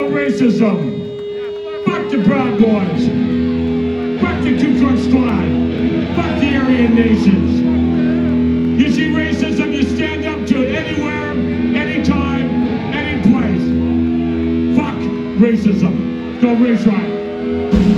racism. Fuck the Proud Boys. Fuck the Ku Klux Klan. Fuck the Aryan Nations. You see racism, you stand up to it anywhere, anytime, any place. Fuck racism. Go Race Riot.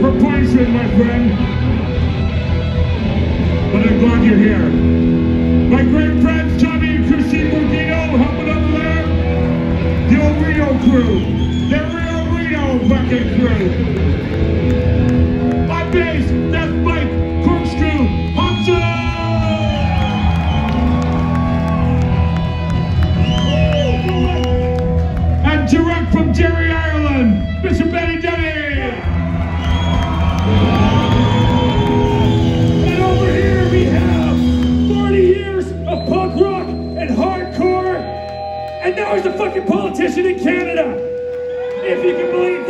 for punishment, my friend. But I'm glad you're here. My great friends, Tommy and Christine Borghino, helping over there. The old Reno crew. The real Reno fucking crew. My bass, that's Mike Corkscrew Hodsall! And direct from Derry, Ireland, Mr. Benny and now he's a fucking politician in Canada. If you can believe